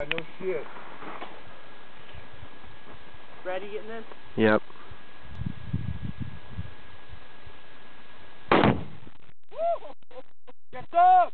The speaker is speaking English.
I No shit. Ready getting in? Yep. Get up!